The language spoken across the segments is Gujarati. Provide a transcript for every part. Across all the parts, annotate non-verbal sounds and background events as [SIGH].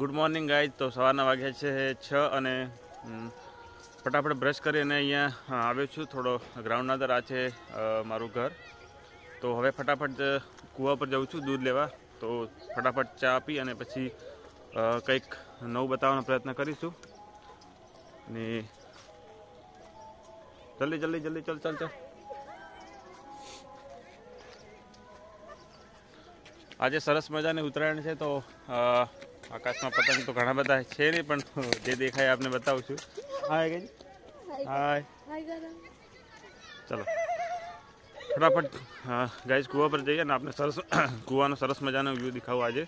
ગુડ મોર્નિંગ ગાઈઝ તો સવારના વાગ્યા છે છ અને ફટાફટ બ્રશ કરીને અહીંયા આવ્યો છું. થોડો ગ્રાઉન્ડ અંદર આ છે મારું ઘર. તો હવે ફટાફટ કૂવા પર જાઉં છું, દૂધ લેવા. તો ફટાફટ ચા આપી અને પછી કંઈક નવું બતાવવાનો પ્રયત્ન કરીશું. ને જલ્દી જલ્દી જલ્દી, ચાલ ચાલ ચાલ. આજે સરસ મજાની ઉત્તરાયણ છે, તો આકાશમાં પતંગ તો ઘણા બધા છે નહીં પણ જે દેખાય આપને બતાવું છું. હાય ગઈ હાય ચલો. ફટાફટ ગાઈઝ કૂવા પર જઈએ અને આપણે સરસ [COUGHS] કૂવાનો સરસ મજાનો વ્યૂ દેખાવું આજે.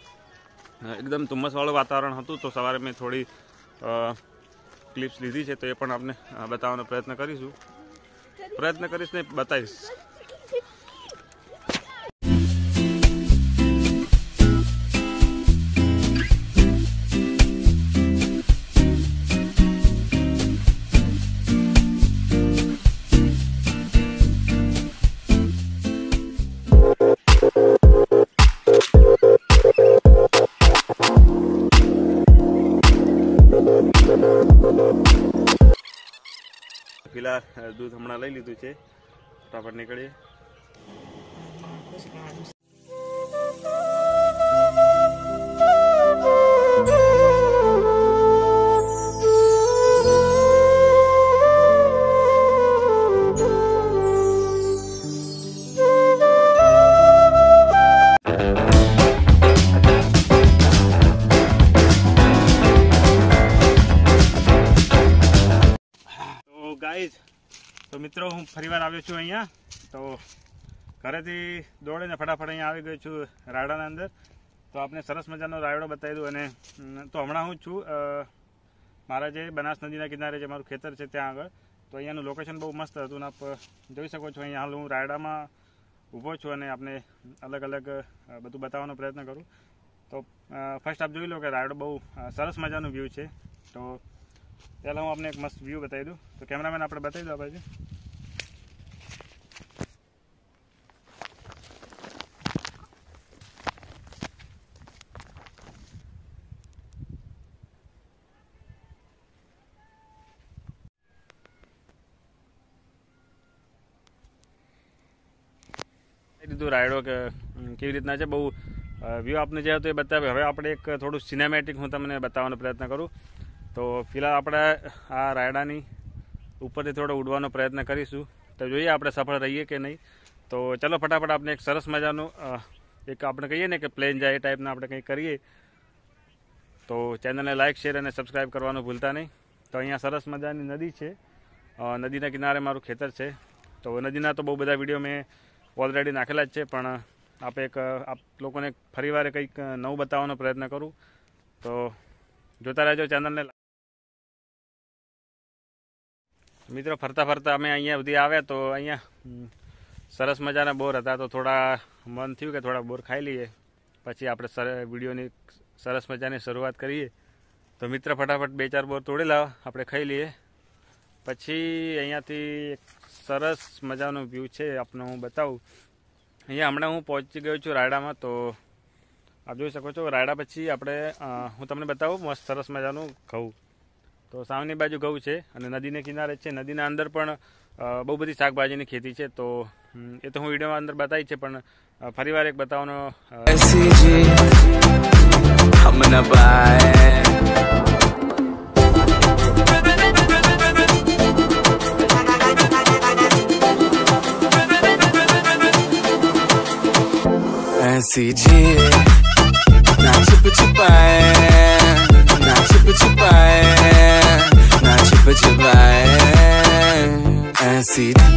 એકદમ ધુમ્મસવાળું વાતાવરણ હતું તો સવારે મેં થોડી ક્લિપ્સ લીધી છે તો એ પણ આપને બતાવવાનો પ્રયત્ન કરીશું. પ્રયત્ન કરીશ ને બતાવીશ. અ, દૂધ હમણાં લઈ લીધું છે. ફટાફટ નીકળીએ. તો ગાઈઝ તો મિત્રો, હું ફરીવાર આવ્યો છું અહીંયા. તો ઘરેથી દોડીને ફટાફટ અહીંયા આવી ગયો છું રાયડાના અંદર. તો આપણે સરસ મજાનો રાયડો બતાવી દઉં અને તો હમણાં હું છું મારા જે બનાસ નદીના કિનારે જે મારું ખેતર છે ત્યાં આગળ. તો અહીંયાનું લોકેશન બહુ મસ્ત હતું આપ જોઈ શકો છો અહીંયા હાલ હું રાયડામાં ઊભો છું અને આપણે અલગ અલગ બધું બતાવવાનો પ્રયત્ન કરું. તો ફર્સ્ટ આપ જોઈ લો કે રાયડો બહુ સરસ મજાનું વ્યૂ છે. તો પહેલાં હું આપને એક મસ્ત વ્યૂ બતાવી દઉં તો કેમેરામેન આપણે બતાવી દો આ બાજુ દીધું રાયડો કે અમ, કેવી રીતના છે બહુ વ્યૂ આપને જે હતું એ બતાવ્યું હવે આપણે એક થોડું સિનેમેટિક હું તમને બતાવવાનો પ્રયત્ન કરું તો ફિલહાલ આપણે આ રાયડાની ઉપરથી થોડો ઉડવાનો પ્રયત્ન કરીશું. તો જોઈએ આપણે સફળ રહીએ કે નહીં. તો ચલો ફટાફટ આપણે એક સરસ મજાનું એક આપણે કહીએ ને કે પ્લેન જાય એ ટાઈપના આપણે કંઈક કરીએ. તો ચેનલને લાઇક શેર અને સબસ્ક્રાઈબ કરવાનું ભૂલતા નહીં. તો અહીંયા સરસ મજાની નદી છે. નદીના કિનારે મારું ખેતર છે. તો નદીના તો બહુ બધા વીડિયો મેં ઓલરેડી નાખેલા જ છે, પણ આપણે એક આપ લોકોને ફરીવાર કંઈક નવું બતાવવાનો પ્રયત્ન કરું. તો જોતા રહેજો ચેનલને મિત્રો, ફરતા ફરતા અમે અહીંયા સુધી આવ્યા તો અહીંયા સરસ મજાના બોર હતા. તો થોડા મન થયું કે થોડા બોર ખાઈ લઈએ. પછી આપણે સર, વિડીયોની સરસ મજાની શરૂઆત કરીએ. તો મિત્ર, ફટાફટ બે ચાર બોર તોડી લાવ આપણે ખાઈ લઈએ. પછી અહીંયાથી એક સરસ મજાનો વ્યૂ છે, આપને હું બતાવું. અહીંયા હમણાં હું પહોંચી ગયો છું રાયડામાં, તો આપ જોઈ શકો છો, રાયડા પછી આપણે હું તમને બતાવું, મસ્ત સરસ મજાનું ઘઉં. તો સામની બાજુ ઘઉં છે અને નદીને કિનારે જ છે નદીના અંદર પણ અ, બહુ બધી શાકભાજીની ખેતી છે તો હમ, એ તો હું વિડીયોમાં અંદર બતાવી છે પણ અ, ફરીવાર એક બતાવવાનો અ, ऐसी जीत seat.